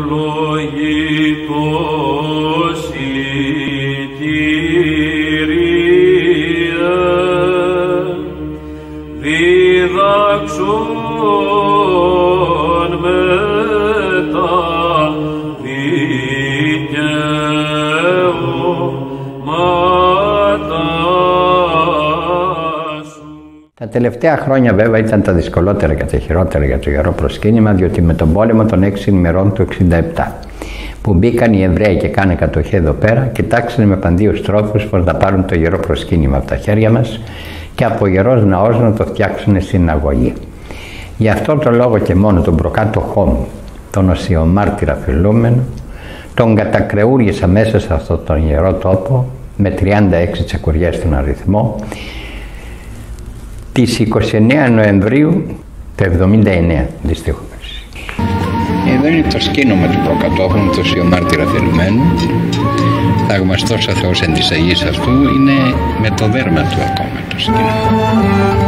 ευλογητός η Κυρία, διδάξον μετά δικαιώματά Τα τελευταία χρόνια βέβαια ήταν τα δυσκολότερα και τα χειρότερα για το ιερό προσκύνημα, διότι με τον πόλεμο των 6 ημερών του 67 που μπήκαν οι Εβραίοι και κάνανε κατοχή εδώ πέρα, κοιτάξανε με παντίου τρόπους πως να πάρουν το ιερό προσκύνημα από τα χέρια μας και από ιερός ναός να το φτιάξουν συναγωγή. Γι' αυτό το λόγο και μόνο τον προκάτοχό μου, τον οσιομάρτυρα φιλούμενο, τον κατακρεούργησα μέσα σε αυτόν τον ιερό τόπο με 36 τσεκουριές στον αριθμό της 29 Νοεμβρίου του 79 δυστυχώς. Εδώ είναι το σκήνομα του προκατόχου μου, του Σιωμάρτυρα θελουμένου. Θαυμαστός ο Θεός εν της Αγίας αυτού είναι με το δέρμα του ακόμα το σκήνομα.